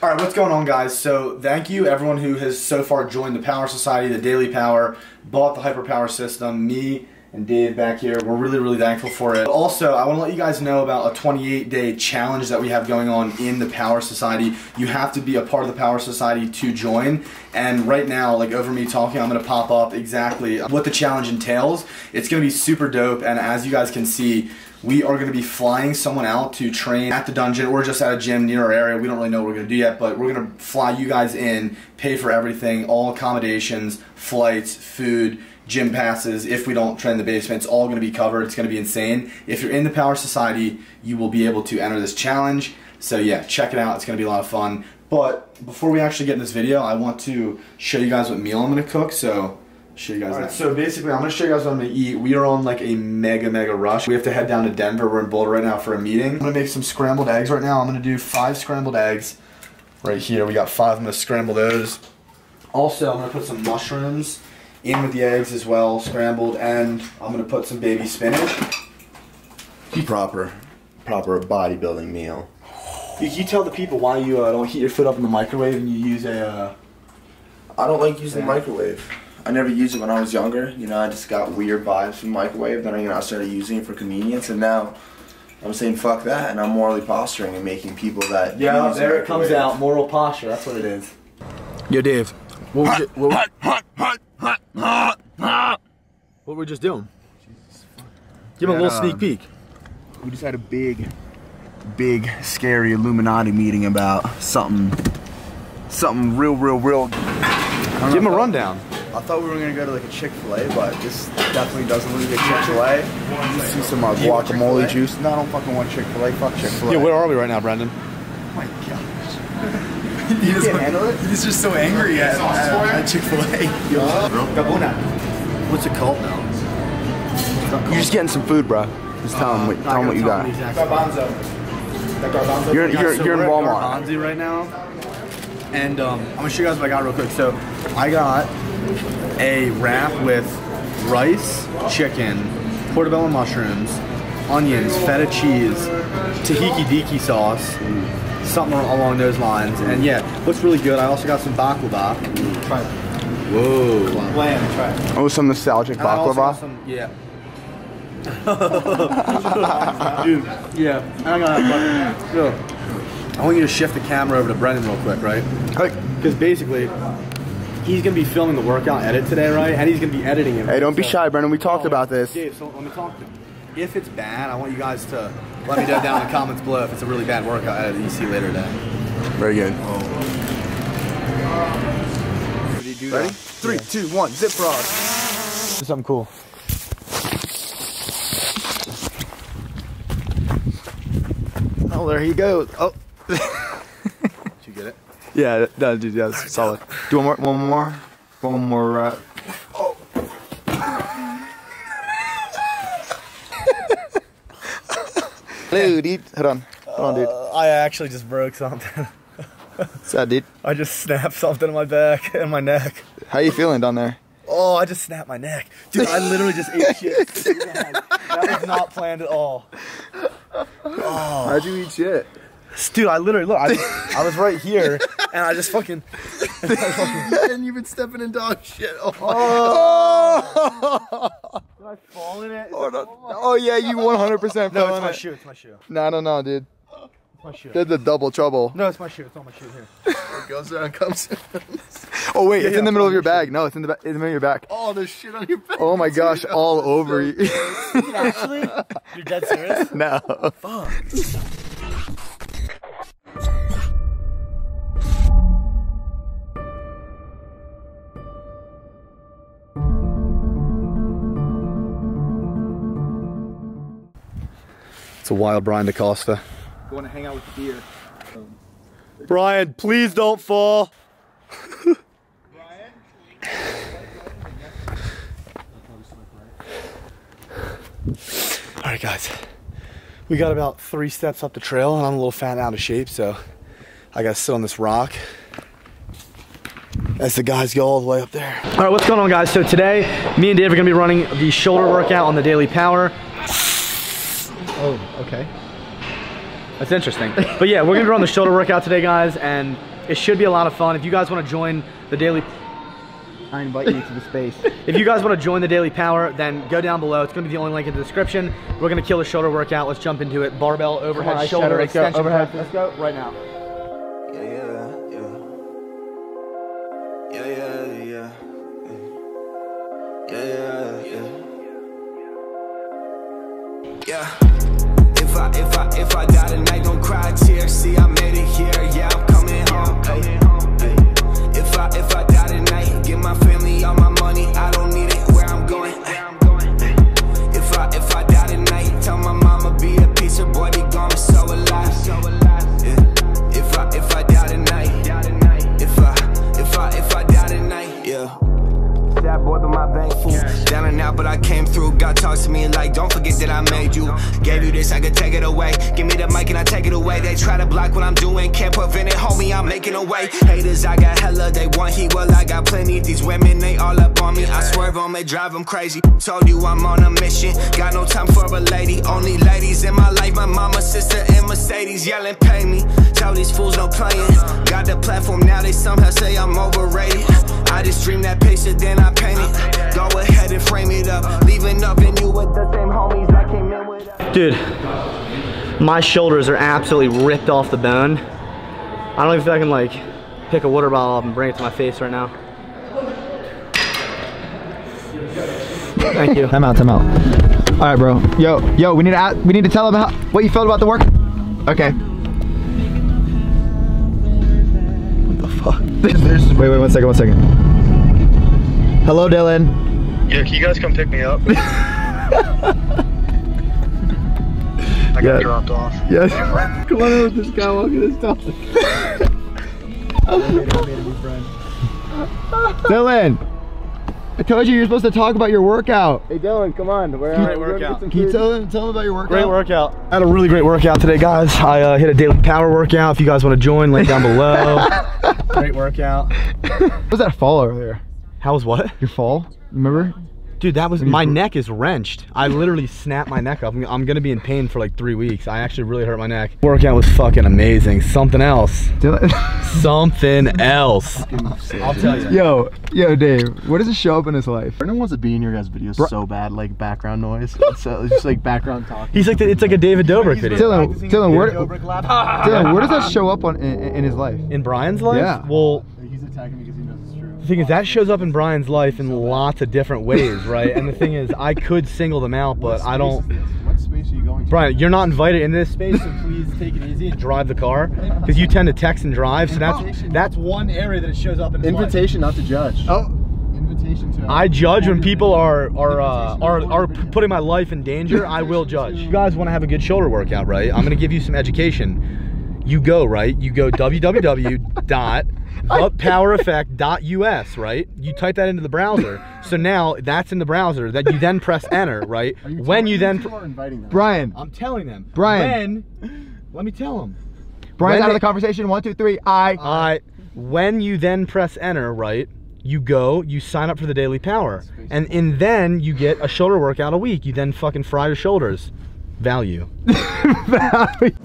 All right, what's going on, guys? So, thank you everyone who has so far joined the Power Society, the Daily Power, bought the Hyperpower system. Me and Dave back here, we're really, really thankful for it. Also, I want to let you guys know about a 28 day challenge that we have going on in the Power Society. You have to be a part of the Power Society to join. And right now, like over me talking, I'm going to pop up exactly what the challenge entails. It's going to be super dope. And as you guys can see, we are going to be flying someone out to train at the dungeon or just at a gym near our area. We don't really know what we're going to do yet, but we're going to fly you guys in, pay for everything, all accommodations, flights, food, gym passes. If we don't train in the basement, it's all going to be covered. It's going to be insane. If you're in the Power Society, you will be able to enter this challenge. So yeah, check it out. It's going to be a lot of fun. But before we actually get in this video, I want to show you guys what meal I'm going to cook. So show you guys that. So basically, I'm gonna show you guys what I'm gonna eat. We are on like a mega, mega rush. We have to head down to Denver. We're in Boulder right now for a meeting. I'm gonna make some scrambled eggs right now. I'm gonna do five scrambled eggs right here. We got five. I'm gonna scramble those. Also, I'm gonna put some mushrooms in with the eggs as well, scrambled, and I'm gonna put some baby spinach. Proper, proper bodybuilding meal. You, you tell the people why you uh, don't heat your foot up in the microwave and you use a. Uh, I don't like using Yeah. the microwave. I never used it when I was younger. You know, I just got weird vibes from microwave. Then you know, I started using it for convenience, and now I'm saying fuck that, and I'm morally posturing and making people that yeah, use the there it comes out. Moral posture. That's what it is. Yo, Dave. What was it? What, what were we just doing? Give him a little Yeah, sneak peek. We just had a big, big, scary Illuminati meeting about something, something real, real, real. Give him a rundown. I thought we were gonna go to like a Chick Fil A, but this definitely doesn't look like Chick Fil A. You See some uh, You guacamole juice. No, I don't fucking want Chick Fil A. Fuck Chick Fil A. Yo, where are we right now, Brendan? Oh my gosh. He You can't handle it. He's just so angry at, at, at Chick Fil A. What's it called now? You're just getting some food, bro. Just tell him what, tell him what you got. Garbanzo. That garbanzo. You're you're so you're in we're at Walmart. Garbanzi right now, and um, I'm gonna show you guys what I got real quick. So I got a wrap with rice, chicken, portobello mushrooms, onions, feta cheese, tahiki diki sauce, something along those lines. And yeah, looks really good. I also got some baklava. Try it. Whoa. Lamb, try it. Oh, some nostalgic And I also got baklava. some, yeah. Dude, yeah. And I got, but, yo, I want you to shift the camera over to Brendan real quick, right? Because basically, he's gonna be filming the workout edit today, right? And he's gonna be editing it. Hey, don't be So- shy, Brendan. We talked Oh, about this. Dave, so let me talk to him. If it's bad, I want you guys to let me know down in the comments below if it's a really bad workout edit that you see later today. Very good. Oh. do Ready? Three, two, one. Zip frost. Something cool. Oh, there he goes. Oh. Did you get it? Yeah, no, dude, yeah, that's solid. Do one more, one more, one more. Uh, Hello, dude. Hold on, hold on, dude. I actually just broke something. What's that, dude? I just snapped something in my back and my neck. How you feeling down there? Oh, I just snapped my neck. Dude, I literally just ate shit. That was not planned at all. How'd you eat shit? Dude, I literally, look, I, I was right here, and I just fucking, and you've been stepping in dog shit. Oh, did I fall in it? oh, no. oh yeah, you 100% fell No, it's my it. shoe, it's my shoe. No, no, no, dude. It's my shoe. Did the double trouble. No, it's my shoe, it's on my shoe here. It goes down, comes. oh wait, it's yeah, in the middle of your follow bag. No, it's in the, in the middle of your back. Oh, there's shit on your back. Oh my gosh, all over you. Actually? You're dead serious? no. It's a wild Brian DaCosta. Going to hang out with the deer. Brian, please don't fall. All right, guys. We got about three steps up the trail, and I'm a little fat and out of shape, so I gotta sit on this rock as the guys go all the way up there. All right, what's going on, guys? So today, me and Dave are gonna be running the shoulder workout on the Daily Power. Oh, okay. That's interesting. but yeah, we're gonna be on the shoulder workout today, guys, and it should be a lot of fun. If you guys want to join the daily, I invite you to the space. if you guys want to join the daily power, then go down below. It's gonna be the only link in the description. We're gonna kill the shoulder workout. Let's jump into it. Barbell overhead on, shoulder Shadow, let's go. extension Overhead. practice. Let's go. right now. Yeah, If I, if I, if I die tonight, don't cry a tear. See, I made it here. Yeah, I'm coming home. Out, but I came through. God talks to me like, don't forget that I made you. Gave you this, I could take it away. Give me the mic and I take it away. They try to block what I'm doing, can't prevent it, homie. I'm making a way. Haters, I got hella. They want heat, well, I got plenty. These women, they all up on me. I swerve on me, drive them crazy. Told you I'm on a mission. Got no time for a lady. Only ladies in my life. My mama, sister, and Mercedes yelling, pay me. Tell these fools no playing. Got the platform now, they somehow say I'm overrated. I just dream that picture, then I paint it. Dude, my shoulders are absolutely ripped off the bone. I don't even feel I can like pick a water bottle up and bring it to my face right now. Thank you. Time out, time out. All right, bro. Yo, yo, we need to ask, we need to tell them how, what you felt about the work. Okay. What the fuck? wait, wait, one second, one second. Hello, Dylan. Yeah, can you guys come pick me up? I got Yeah. dropped off. Yes. Come on with this guy. Walking this dog. Dylan. I told you you're supposed to talk about your workout. Hey Dylan, come on. We're Great workout. Can you tell them, tell them about your workout? Great workout. I had a really great workout today, guys. I uh, hit a daily power workout. If you guys want to join, link down below. great workout. What was that fall over there? How was what? Your fall? Remember? Dude, that was my neck is wrenched. I literally snapped my neck up. I'm, I'm gonna be in pain for like three weeks. I actually really hurt my neck. Workout was fucking amazing. Something else. Dylan. Something else. I'll tell you. yo, yo, Dave. What does it show up in his life? Brendan wants to be in your guys' videos Bro- so bad, like background noise. It's, uh, it's just like background talk. He's like the, it's like a David Dobrik video. Dylan, Dylan, where, Dylan, where does that show up on in, in his life? In Brian's life? Yeah. Well, He's attacking me thing is that shows up in Brian's life in lots of different ways, right? and the thing is, I could single them out, but I don't. What space are you going to? Brian, you're not invited in this space, so please take it easy and drive the car, because you tend to text and drive. So that's that's one area that it shows up in his life. Invitation, not to judge. Oh, Invitation to. I judge when people are are uh, are are putting my life in danger. I will judge. You guys want to have a good shoulder workout, right? I'm gonna give you some education. You go right. You go www.thepowereffect.us, right? You type that into the browser. So now that's in the browser. That you then press enter, right? When you then. People inviting them. Brian. I'm telling them. Brian. When, let me tell them. Brian's When out of the conversation. One, two, three. I. I. when you then press enter, right? You go, you sign up for the Daily Power, and and then you get a shoulder workout a week. You then fucking fry your shoulders. Value. Value.